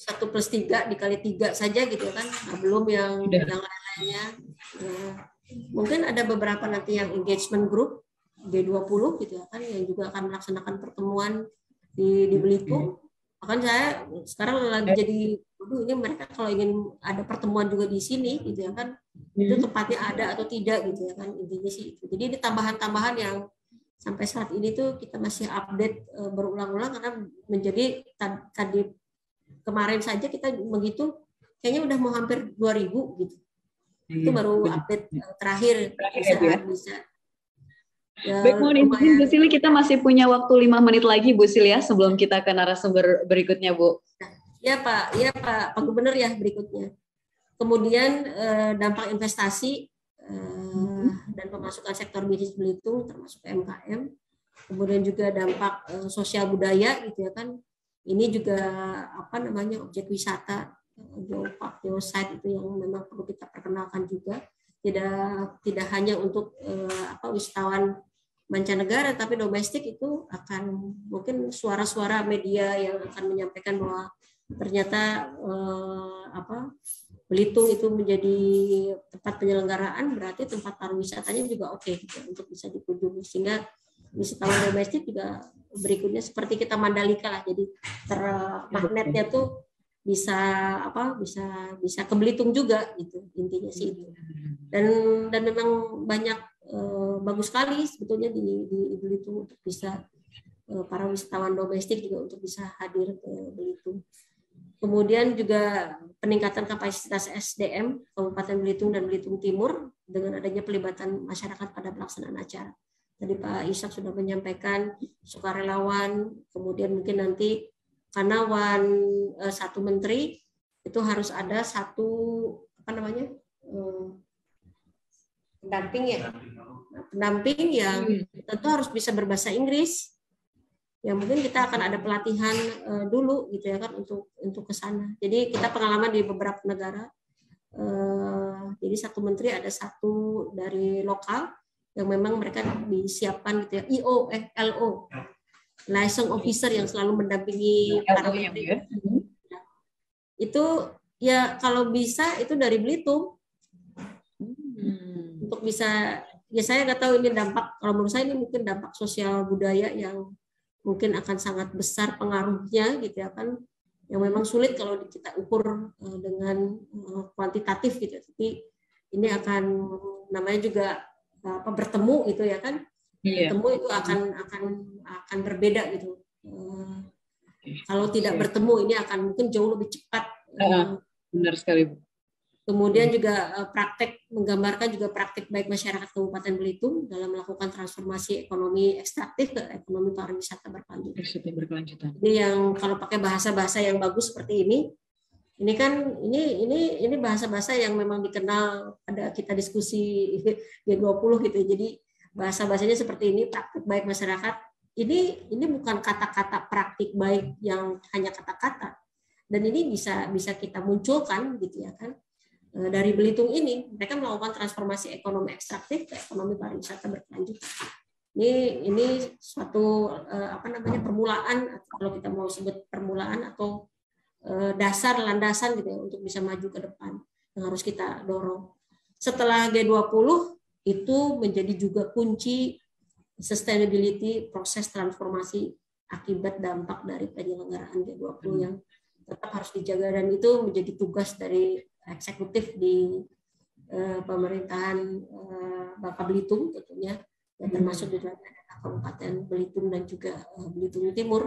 Satu plus tiga dikali tiga saja gitu kan. Nah, belum yang Udah. yang lainnya. Uh, mungkin ada beberapa nanti yang engagement group G20 gitu ya kan yang juga akan melaksanakan pertemuan di di Belitung. Bahkan saya sekarang lagi jadi aduh ini mereka kalau ingin ada pertemuan juga di sini gitu ya kan itu hmm. tempatnya ada atau tidak gitu ya kan intinya sih itu jadi ini tambahan-tambahan yang sampai saat ini tuh kita masih update uh, berulang-ulang karena menjadi tadi kemarin saja kita begitu kayaknya udah mau hampir 2000 gitu hmm. itu baru update uh, terakhir, terakhir bisa, ya. bisa Ya, Baik, mohon izin Bu Sili, kita masih punya waktu lima menit lagi Bu Sili ya sebelum kita ke narasumber berikutnya Bu. Ya Pak, ya Pak, Pak Gubernur ya berikutnya. Kemudian eh, dampak investasi eh, dan pemasukan sektor bisnis Belitung termasuk MKM. Kemudian juga dampak eh, sosial budaya gitu ya kan. Ini juga apa namanya objek wisata geopark, geosite itu yang memang perlu kita perkenalkan juga. Tidak tidak hanya untuk apa wisatawan mancanegara tapi domestik itu akan mungkin suara-suara media yang akan menyampaikan bahwa ternyata eh, apa Belitung itu menjadi tempat penyelenggaraan berarti tempat pariwisatanya juga oke okay, gitu, untuk bisa dikunjungi. Sehingga wisatawan domestik juga berikutnya seperti kita Mandalika lah. Jadi termagnetnya tuh bisa apa bisa bisa ke Belitung juga gitu intinya sih. Itu dan dan memang banyak eh, bagus sekali sebetulnya di, di Belitung untuk bisa eh, para wisatawan domestik juga untuk bisa hadir ke Belitung Kemudian juga peningkatan kapasitas SDM Kabupaten Belitung dan Belitung Timur dengan adanya pelibatan masyarakat pada pelaksanaan acara. Tadi Pak Ishak sudah menyampaikan sukarelawan, kemudian mungkin nanti karena one eh, satu menteri itu harus ada satu apa namanya eh, pendamping ya, pendamping yang hmm. tentu harus bisa berbahasa Inggris ya mungkin kita akan ada pelatihan uh, dulu gitu ya kan untuk untuk ke sana. Jadi kita pengalaman di beberapa negara. Uh, jadi satu menteri ada satu dari lokal yang memang mereka disiapkan gitu ya IO eh LO liaison officer yang selalu mendampingi para menteri. Ya. Itu ya kalau bisa itu dari Belitung hmm. untuk bisa ya saya nggak tahu ini dampak kalau menurut saya ini mungkin dampak sosial budaya yang mungkin akan sangat besar pengaruhnya gitu ya kan yang memang sulit kalau kita ukur eh, dengan eh, kuantitatif gitu. Tapi ini akan namanya juga apa bertemu gitu ya kan. Iya. bertemu itu akan akan akan berbeda gitu. Kalau tidak iya. bertemu ini akan mungkin jauh lebih cepat benar sekali Kemudian juga eh, praktek menggambarkan juga praktek baik masyarakat Kabupaten Belitung dalam melakukan transformasi ekonomi ekstraktif ke ekonomi pariwisata berkelanjutan. berkelanjutan. Ini yang kalau pakai bahasa-bahasa yang bagus seperti ini, ini kan ini ini ini bahasa-bahasa yang memang dikenal pada kita diskusi G20 gitu. Jadi bahasa-bahasanya seperti ini praktek baik masyarakat. Ini ini bukan kata-kata praktik baik yang hanya kata-kata. Dan ini bisa bisa kita munculkan gitu ya kan dari Belitung ini mereka melakukan transformasi ekonomi ekstraktif ke ekonomi pariwisata berkelanjutan. Ini ini suatu eh, apa namanya permulaan kalau kita mau sebut permulaan atau eh, dasar landasan gitu ya untuk bisa maju ke depan yang harus kita dorong. Setelah G20 itu menjadi juga kunci sustainability proses transformasi akibat dampak dari penyelenggaraan G20 yang tetap harus dijaga dan itu menjadi tugas dari eksekutif di uh, pemerintahan uh, Bangka Belitung tentunya dan termasuk di Kabupaten Belitung dan juga uh, Belitung Timur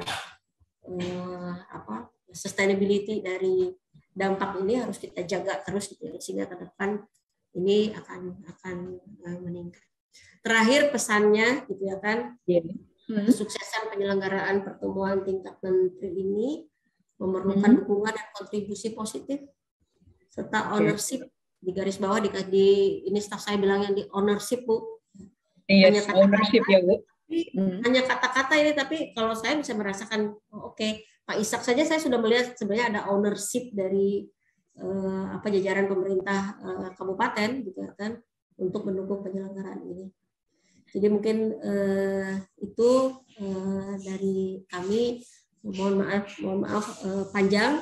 uh, apa sustainability dari dampak ini harus kita jaga terus gitu ya, sehingga ke depan ini akan akan uh, meningkat. Terakhir pesannya gitu ya kan. Yeah hmm. kesuksesan penyelenggaraan pertemuan tingkat menteri ini memerlukan hmm. dukungan dan kontribusi positif serta ownership di garis bawah di, di ini staff saya bilang yang di ownership bu yes, hanya kata -kata, ownership ya bu hmm. hanya kata-kata ini tapi kalau saya bisa merasakan oh, oke okay. Pak Isak saja saya sudah melihat sebenarnya ada ownership dari uh, apa jajaran pemerintah uh, kabupaten gitu kan untuk mendukung penyelenggaraan ini jadi mungkin uh, itu uh, dari kami. Mohon maaf, mohon maaf uh, panjang.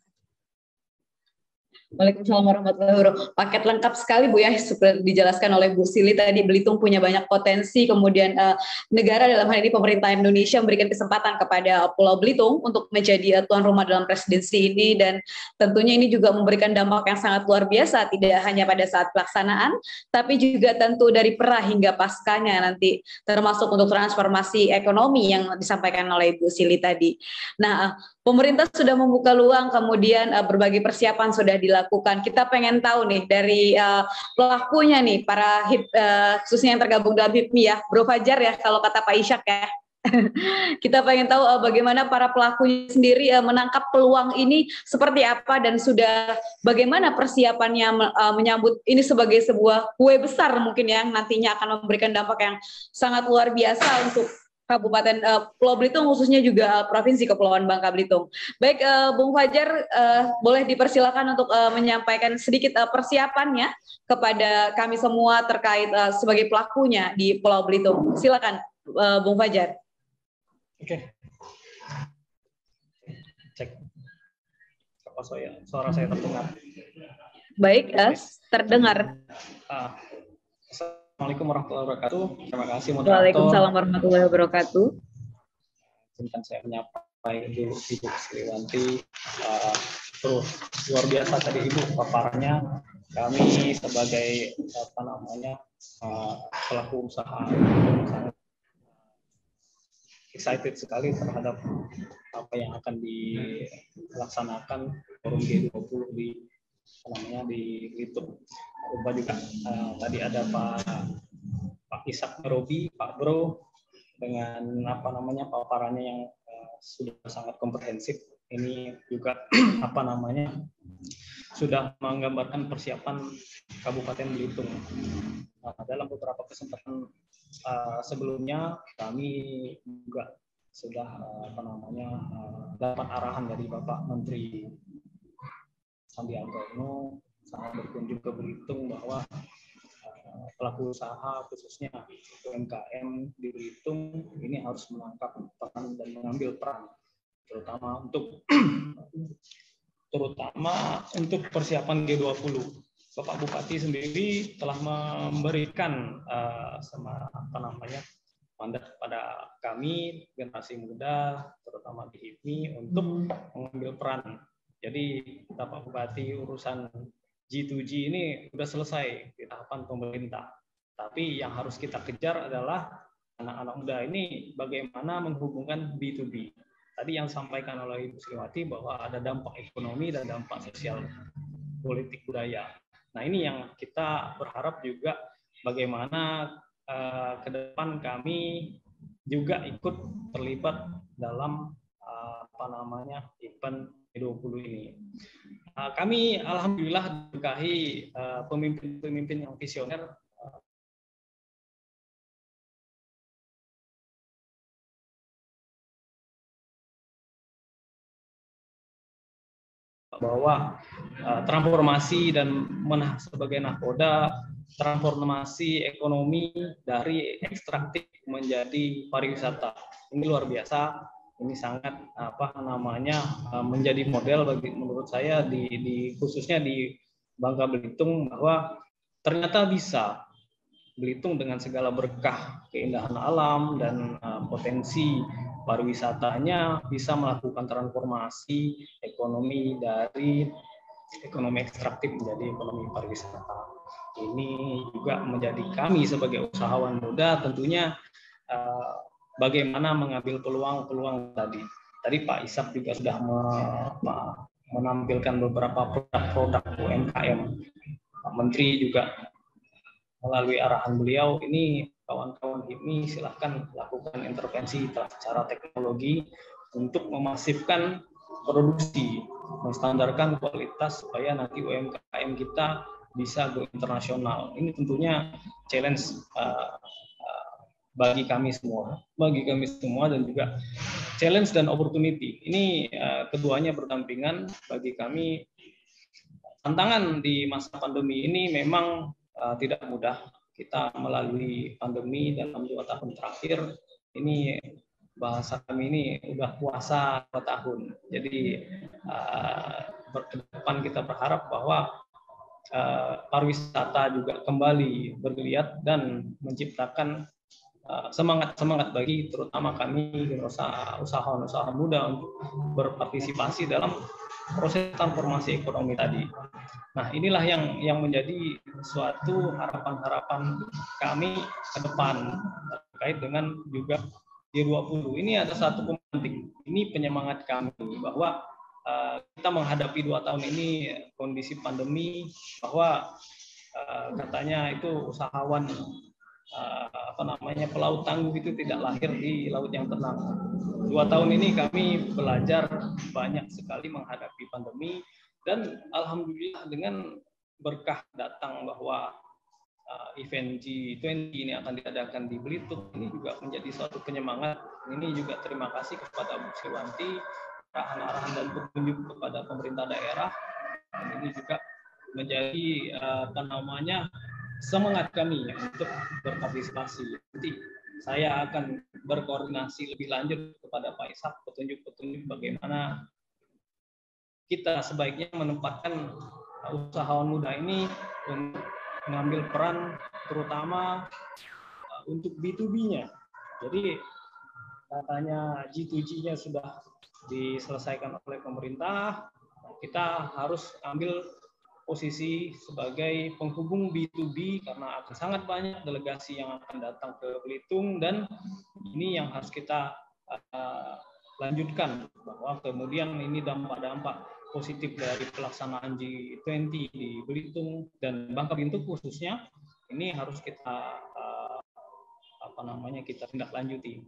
Waalaikumsalam warahmatullahi wabarakatuh. Paket lengkap sekali Bu ya, seperti dijelaskan oleh Bu Sili tadi Belitung punya banyak potensi, kemudian uh, negara dalam hal ini pemerintah Indonesia memberikan kesempatan kepada Pulau Belitung untuk menjadi uh, tuan rumah dalam presidensi ini dan tentunya ini juga memberikan dampak yang sangat luar biasa tidak hanya pada saat pelaksanaan, tapi juga tentu dari pra hingga paskanya nanti termasuk untuk transformasi ekonomi yang disampaikan oleh Bu Sili tadi. Nah, pemerintah sudah membuka luang, kemudian uh, berbagai persiapan sudah dilakukan. Kita pengen tahu nih dari uh, pelakunya nih, para hip, uh, khususnya yang tergabung dalam HIPMI ya, Bro Fajar ya, kalau kata Pak Isyak ya. kita pengen tahu uh, bagaimana para pelakunya sendiri uh, menangkap peluang ini seperti apa dan sudah bagaimana persiapannya uh, menyambut ini sebagai sebuah kue besar mungkin yang nantinya akan memberikan dampak yang sangat luar biasa untuk Kabupaten uh, Pulau Belitung khususnya juga uh, Provinsi Kepulauan Bangka Belitung. Baik, uh, Bung Fajar uh, boleh dipersilakan untuk uh, menyampaikan sedikit uh, persiapannya kepada kami semua terkait uh, sebagai pelakunya di Pulau Belitung. Silakan, uh, Bung Fajar. Oke. Cek. Apa saya suara saya terdengar? Baik, uh, terdengar. Uh, Assalamualaikum warahmatullahi wabarakatuh. Terima kasih moderator. Waalaikumsalam warahmatullahi wabarakatuh. Izinkan saya menyapa dulu Ibu Sriwanti. Uh, terus luar biasa tadi Ibu paparannya. Kami sebagai apa namanya uh, pelaku usaha sangat excited sekali terhadap apa yang akan dilaksanakan forum G20 di namanya di YouTube lupa juga uh, tadi ada Pak Pak Isak Robi, Pak Bro dengan apa namanya paparannya yang uh, sudah sangat komprehensif. Ini juga apa namanya sudah menggambarkan persiapan Kabupaten Belitung. Nah, dalam beberapa kesempatan uh, sebelumnya kami juga sudah uh, apa namanya uh, dapat arahan dari Bapak Menteri Sandiaga Uno sangat berkunjung ke Belitung bahwa uh, pelaku usaha khususnya UMKM di Belitung ini harus menangkap peran dan mengambil peran terutama untuk terutama untuk persiapan G20. Bapak Bupati sendiri telah memberikan uh, sama apa namanya mandat kepada kami generasi muda terutama di HIPMI untuk mengambil peran. Jadi Bapak Bupati urusan G2G ini sudah selesai di tahapan pemerintah. Tapi yang harus kita kejar adalah anak-anak muda ini bagaimana menghubungkan B2B. Tadi yang disampaikan oleh Ibu Sriwati bahwa ada dampak ekonomi dan dampak sosial politik budaya. Nah ini yang kita berharap juga bagaimana uh, ke depan kami juga ikut terlibat dalam uh, apa namanya event G20 ini. Uh, kami alhamdulillah diberkahi uh, pemimpin-pemimpin yang visioner uh, bahwa transformasi dan menah sebagai nakoda transformasi ekonomi dari ekstraktif menjadi pariwisata. Ini luar biasa ini sangat apa namanya eh, menjadi model bagi menurut saya di, di khususnya di Bangka Belitung bahwa ternyata bisa Belitung dengan segala berkah keindahan alam dan uh, potensi pariwisatanya bisa melakukan transformasi ekonomi dari ekonomi ekstraktif menjadi ekonomi pariwisata. Ini juga menjadi kami sebagai usahawan muda tentunya uh, bagaimana mengambil peluang-peluang tadi. Tadi Pak Isak juga sudah menampilkan beberapa produk-produk UMKM. Pak Menteri juga melalui arahan beliau ini kawan-kawan ini silahkan lakukan intervensi secara teknologi untuk memasifkan produksi, menstandarkan kualitas supaya nanti UMKM kita bisa go internasional. Ini tentunya challenge uh, bagi kami semua, bagi kami semua dan juga challenge dan opportunity. Ini uh, keduanya berdampingan bagi kami. Tantangan di masa pandemi ini memang uh, tidak mudah. Kita melalui pandemi dalam dua tahun terakhir ini bahasa kami ini udah puasa dua tahun. Jadi uh, depan kita berharap bahwa uh, pariwisata juga kembali bergeliat dan menciptakan semangat semangat bagi terutama kami usaha usahawan-usaha muda untuk berpartisipasi dalam proses transformasi ekonomi tadi. Nah, inilah yang yang menjadi suatu harapan-harapan kami ke depan terkait dengan juga G20. Ini ada satu penting. Ini penyemangat kami bahwa uh, kita menghadapi dua tahun ini kondisi pandemi bahwa uh, katanya itu usahawan apa namanya pelaut tangguh itu tidak lahir di laut yang tenang. Dua tahun ini kami belajar banyak sekali menghadapi pandemi dan alhamdulillah dengan berkah datang bahwa uh, event G20 ini akan diadakan di Belitung ini juga menjadi suatu penyemangat. Ini juga terima kasih kepada Bu Siwanti, arahan-arahan dan petunjuk kepada pemerintah daerah. Dan ini juga menjadi uh, apa namanya semangat kami untuk berpartisipasi. Nanti saya akan berkoordinasi lebih lanjut kepada Pak Ishak petunjuk-petunjuk bagaimana kita sebaiknya menempatkan usahawan muda ini untuk mengambil peran terutama uh, untuk B2B-nya. Jadi katanya G2G-nya sudah diselesaikan oleh pemerintah, kita harus ambil posisi sebagai penghubung B2B karena akan sangat banyak delegasi yang akan datang ke Belitung dan ini yang harus kita uh, lanjutkan bahwa kemudian ini dampak-dampak positif dari pelaksanaan G20 di Belitung dan Bangka Belitung khususnya ini harus kita uh, apa namanya kita tindak lanjuti.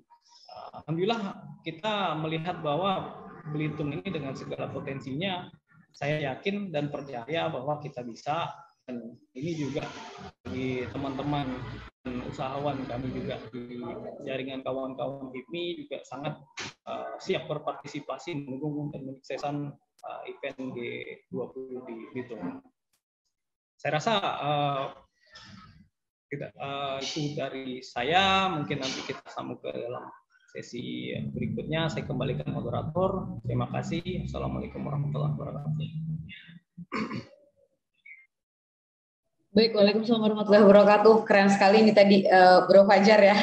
Uh, Alhamdulillah kita melihat bahwa Belitung ini dengan segala potensinya saya yakin dan percaya bahwa kita bisa dan ini juga di teman-teman usahawan kami juga di jaringan kawan-kawan HIPMI juga sangat uh, siap berpartisipasi mendukung dan menyukseskan uh, event G20 di Bitung. Saya rasa uh, tidak, uh, itu dari saya, mungkin nanti kita sambung ke dalam sesi berikutnya saya kembalikan moderator. Terima kasih. Assalamualaikum warahmatullahi wabarakatuh. Baik, Waalaikumsalam warahmatullahi wabarakatuh. Keren sekali ini tadi uh, Bro Fajar ya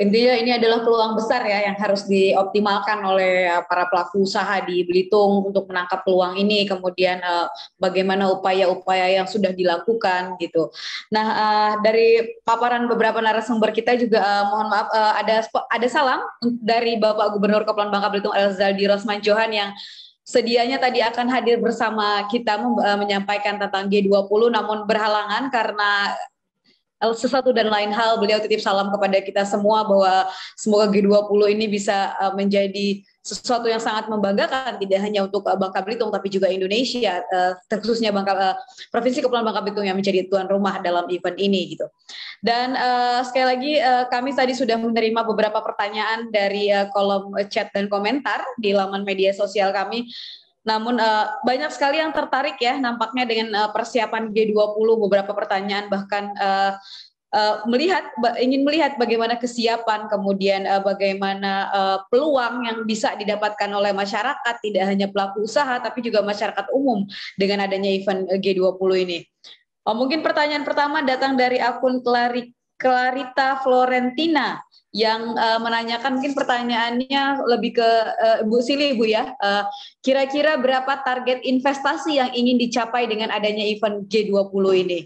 intinya ini adalah peluang besar ya yang harus dioptimalkan oleh uh, para pelaku usaha di Belitung untuk menangkap peluang ini kemudian uh, bagaimana upaya-upaya yang sudah dilakukan gitu. Nah uh, dari paparan beberapa narasumber kita juga uh, mohon maaf uh, ada ada salam dari Bapak Gubernur Kepulauan Bangka Belitung Elzaldi Rosman Johan yang sedianya tadi akan hadir bersama kita menyampaikan tentang G20 namun berhalangan karena sesuatu dan lain hal beliau titip salam kepada kita semua bahwa semoga G20 ini bisa uh, menjadi sesuatu yang sangat membanggakan tidak hanya untuk uh, Bangka Belitung tapi juga Indonesia uh, khususnya Bangka Provinsi Kepulauan Bangka Belitung yang menjadi tuan rumah dalam event ini gitu. Dan sekali lagi kami tadi sudah menerima beberapa pertanyaan dari kolom chat dan komentar di laman media sosial kami namun uh, banyak sekali yang tertarik ya nampaknya dengan uh, persiapan G20 beberapa pertanyaan bahkan uh, uh, melihat ingin melihat bagaimana kesiapan kemudian uh, bagaimana uh, peluang yang bisa didapatkan oleh masyarakat tidak hanya pelaku usaha tapi juga masyarakat umum dengan adanya event G20 ini. Oh, mungkin pertanyaan pertama datang dari akun Clarita Florentina yang uh, menanyakan mungkin pertanyaannya lebih ke uh, Bu Sili Bu ya. Uh, kira-kira berapa target investasi yang ingin dicapai dengan adanya event G20 ini?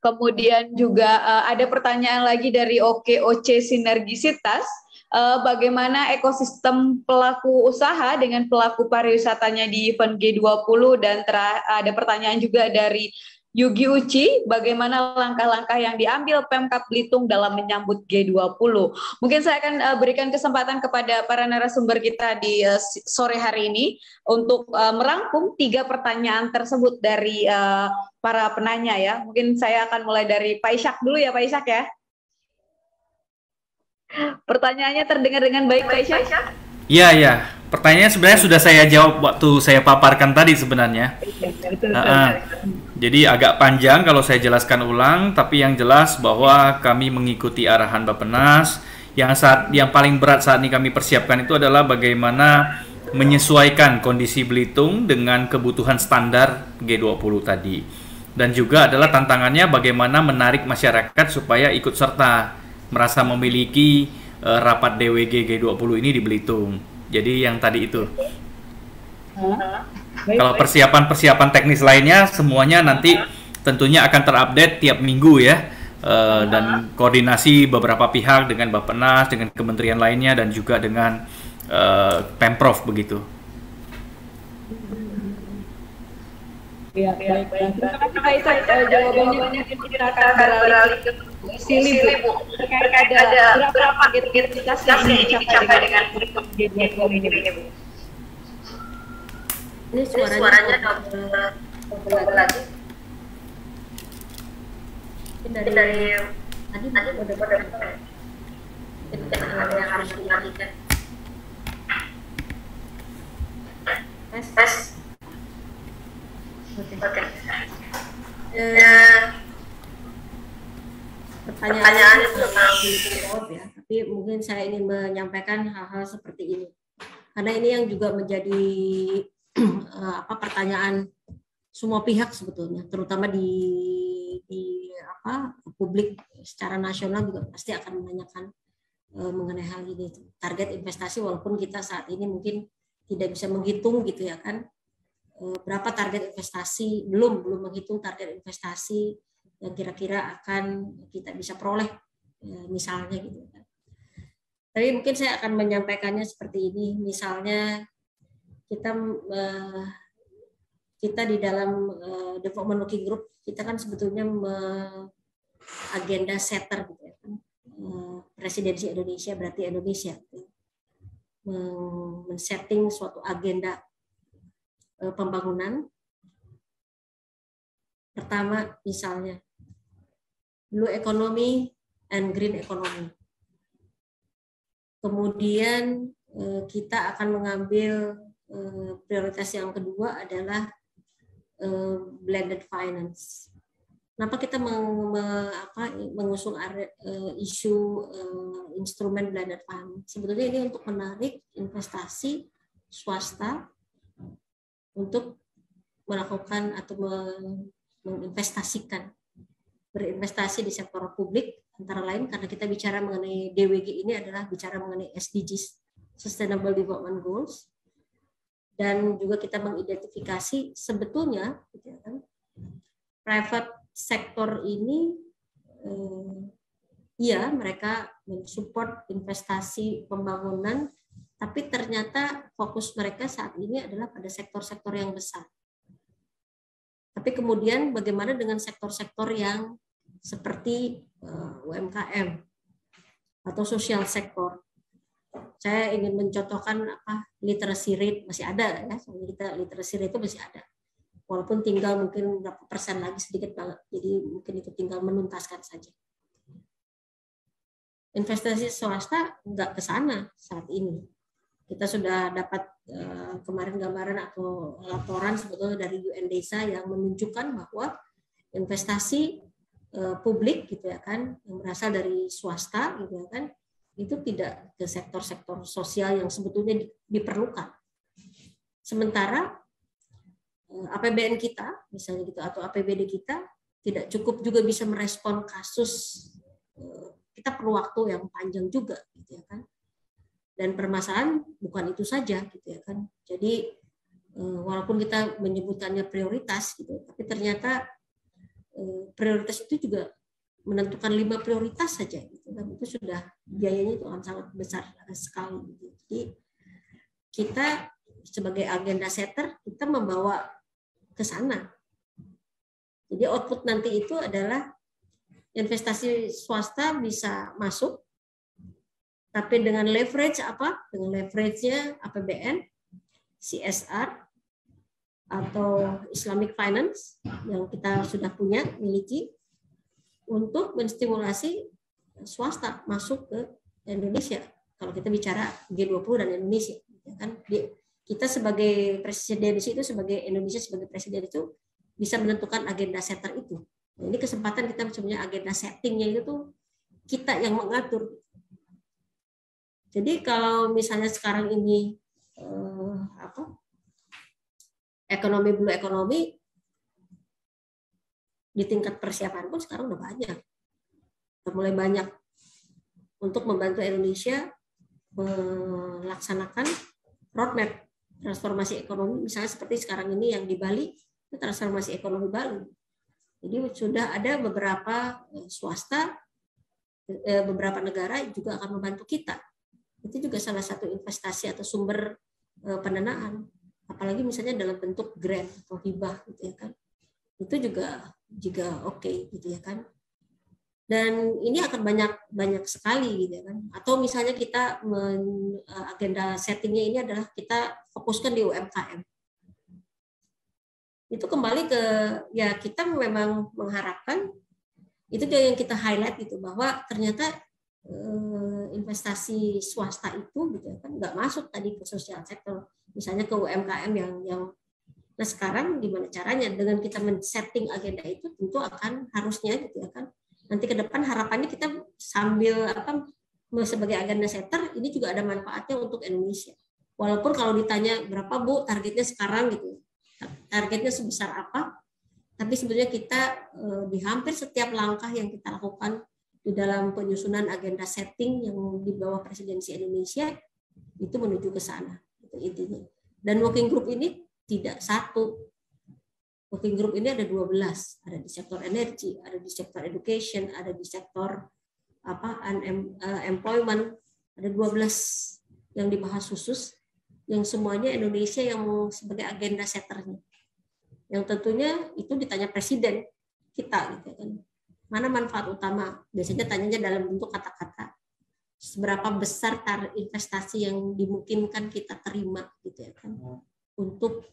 Kemudian juga uh, ada pertanyaan lagi dari OKOC Sinergisitas, uh, bagaimana ekosistem pelaku usaha dengan pelaku pariwisatanya di event G20 dan ada pertanyaan juga dari Yugi Uci, bagaimana langkah-langkah yang diambil Pemkap Belitung dalam menyambut G20. Mungkin saya akan uh, berikan kesempatan kepada para narasumber kita di uh, sore hari ini untuk uh, merangkum tiga pertanyaan tersebut dari uh, para penanya ya. Mungkin saya akan mulai dari Pak Ishak dulu ya Pak Ishak ya. Pertanyaannya terdengar dengan baik Pak Ishak? Iya, iya. Pertanyaannya sebenarnya sudah saya jawab waktu saya paparkan tadi sebenarnya. Uh, uh, jadi agak panjang kalau saya jelaskan ulang, tapi yang jelas bahwa kami mengikuti arahan Bappenas. Yang saat yang paling berat saat ini kami persiapkan itu adalah bagaimana menyesuaikan kondisi Belitung dengan kebutuhan standar G20 tadi. Dan juga adalah tantangannya bagaimana menarik masyarakat supaya ikut serta merasa memiliki uh, rapat DWG G20 ini di Belitung. Jadi yang tadi itu. Kalau persiapan-persiapan teknis lainnya semuanya nanti tentunya akan terupdate tiap minggu ya. Uh, dan koordinasi beberapa pihak dengan Bappenas, dengan kementerian lainnya dan juga dengan uh, Pemprov begitu. Ya, baik, baik. Terima kasih Pak Isak. Jawabannya mungkin kita akan beralih ke sini Bu. Terkait ada berapa identitas yang dicapai dengan G20 ini Bu? Ini suaranya, suaranya double lagi. Ini dari, dari tadi tadi udah udah ada yang harus dimatikan. Tes. Tes. Oke. Okay. Uh, pertanyaan, ya, tapi mungkin saya ingin menyampaikan hal-hal seperti ini karena ini yang juga menjadi eh, apa pertanyaan semua pihak sebetulnya, terutama di di apa publik secara nasional juga pasti akan menanyakan uh, mengenai hal ini target investasi walaupun kita saat ini mungkin tidak bisa menghitung gitu ya kan berapa target investasi belum belum menghitung target investasi yang kira-kira akan kita bisa peroleh ya, misalnya gitu. Tapi mungkin saya akan menyampaikannya seperti ini, misalnya kita uh, kita di dalam development working group kita kan sebetulnya agenda setter gitu ya kan. Presidensi Indonesia berarti Indonesia men-setting suatu agenda pembangunan pertama misalnya blue economy and green economy. Kemudian eh, kita akan mengambil eh, prioritas yang kedua adalah eh, blended finance. Kenapa kita mengusung isu instrumen blended finance? Sebetulnya ini untuk menarik investasi swasta untuk melakukan atau menginvestasikan berinvestasi di sektor publik antara lain karena kita bicara mengenai DWG ini adalah bicara mengenai SDGs Sustainable Development Goals dan juga kita mengidentifikasi sebetulnya gitu ya kan, private sektor ini eh, iya mereka mensupport investasi pembangunan tapi ternyata fokus mereka saat ini adalah pada sektor-sektor yang besar tapi kemudian bagaimana dengan sektor-sektor yang seperti eh, UMKM atau sosial sektor? Saya ingin mencontohkan apa literasi rate masih ada ya, kita literasi rate itu masih ada. Walaupun tinggal mungkin berapa persen lagi sedikit banget, jadi mungkin itu tinggal menuntaskan saja. Investasi swasta nggak ke sana saat ini kita sudah dapat uh, kemarin gambaran atau laporan sebetulnya dari UN Desa yang menunjukkan bahwa investasi uh, publik gitu ya kan yang berasal dari swasta gitu ya kan itu tidak ke sektor-sektor sosial yang sebetulnya diperlukan. Sementara APBN kita misalnya gitu atau APBD kita tidak cukup juga bisa merespon kasus kita perlu waktu yang panjang juga gitu ya kan dan permasalahan bukan itu saja gitu ya kan. Jadi walaupun kita menyebutkannya prioritas gitu tapi ternyata prioritas itu juga menentukan lima prioritas saja gitu kan. Itu sudah biayanya itu akan sangat besar sekali gitu. jadi kita sebagai agenda setter kita membawa ke sana. Jadi output nanti itu adalah investasi swasta bisa masuk tapi dengan leverage apa dengan leverage-nya APBN CSR atau Islamic Finance yang kita sudah punya miliki untuk menstimulasi swasta masuk ke Indonesia. Kalau kita bicara G20 dan Indonesia, ya kan kita sebagai presidensi itu sebagai Indonesia sebagai presiden itu bisa menentukan agenda setter itu. Nah, ini kesempatan kita sebenarnya agenda settingnya itu tuh kita yang mengatur. Jadi kalau misalnya sekarang ini eh, apa ekonomi blue ekonomi di tingkat persiapan pun sekarang udah banyak. Udah mulai banyak untuk membantu Indonesia melaksanakan roadmap transformasi ekonomi, misalnya seperti sekarang ini yang di Bali, itu transformasi ekonomi Bali. Jadi sudah ada beberapa swasta, eh, beberapa negara juga akan membantu kita. Itu juga salah satu investasi atau sumber eh, pendanaan. Apalagi misalnya dalam bentuk grant atau hibah gitu ya kan. Itu juga juga oke okay, gitu ya kan dan ini akan banyak banyak sekali gitu ya kan atau misalnya kita men, eh, agenda settingnya ini adalah kita fokuskan di UMKM itu kembali ke ya kita memang mengharapkan itu dia yang kita highlight gitu bahwa ternyata investasi swasta itu gitu ya kan nggak masuk tadi ke sosial sektor misalnya ke UMKM yang yang Nah sekarang gimana caranya dengan kita men-setting agenda itu tentu akan harusnya gitu ya kan nanti ke depan harapannya kita sambil apa sebagai agenda setter ini juga ada manfaatnya untuk Indonesia. Walaupun kalau ditanya berapa Bu targetnya sekarang gitu. Targetnya sebesar apa? Tapi sebenarnya kita eh, di hampir setiap langkah yang kita lakukan di dalam penyusunan agenda setting yang di bawah presidensi Indonesia itu menuju ke sana itu intinya. Dan working group ini tidak satu. Working group ini ada 12, ada di sektor energi, ada di sektor education, ada di sektor apa unemployment, ada 12 yang dibahas khusus yang semuanya Indonesia yang sebagai agenda setternya. Yang tentunya itu ditanya presiden kita gitu kan. Mana manfaat utama? Biasanya tanyanya dalam bentuk kata-kata. Seberapa besar tar investasi yang dimungkinkan kita terima gitu ya kan untuk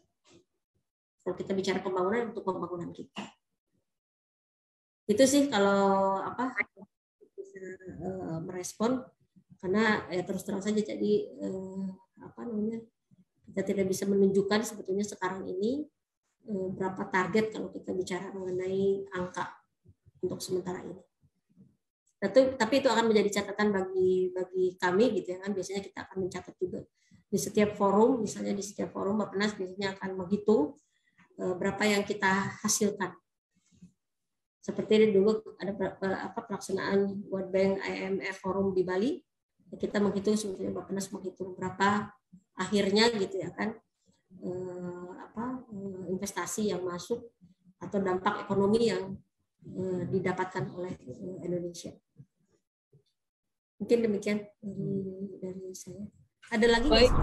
kalau kita bicara pembangunan untuk pembangunan kita. Itu sih kalau apa bisa uh, merespon karena ya terus terang saja jadi uh, apa namanya kita tidak bisa menunjukkan sebetulnya sekarang ini uh, berapa target kalau kita bicara mengenai angka untuk sementara ini. Tapi, tapi itu akan menjadi catatan bagi bagi kami gitu ya kan biasanya kita akan mencatat juga di setiap forum misalnya di setiap forum Bapak biasanya akan menghitung Eh, berapa yang kita hasilkan. Seperti dulu ada apa pelaksanaan World Bank IMF Forum di Bali, kita menghitung sebetulnya Bapak Nas menghitung berapa akhirnya gitu ya kan eh, apa investasi yang masuk atau dampak ekonomi yang didapatkan oleh Indonesia. Mungkin demikian dari dari saya. Ada lagi? Baik.